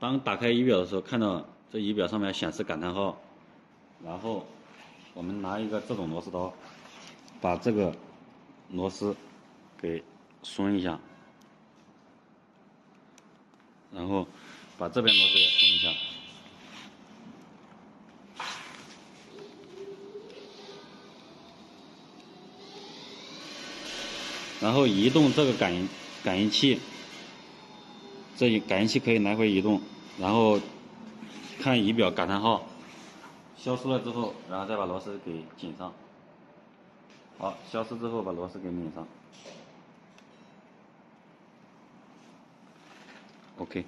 当打开仪表的时候，看到这仪表上面显示感叹号，然后我们拿一个这种螺丝刀，把这个螺丝给松一下，然后把这边螺丝也松一下，然后移动这个感应感应器。这感应器可以来回移动，然后看仪表感叹号消失了之后，然后再把螺丝给紧上。好，消失之后把螺丝给拧上。OK。